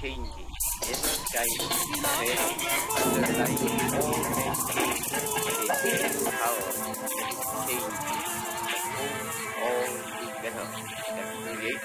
changing. Inner sky is very underlying all and changes. It is how it changes. All together that create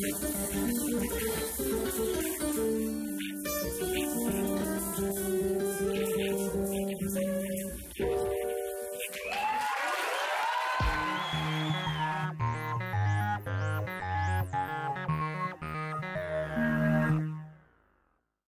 すごい!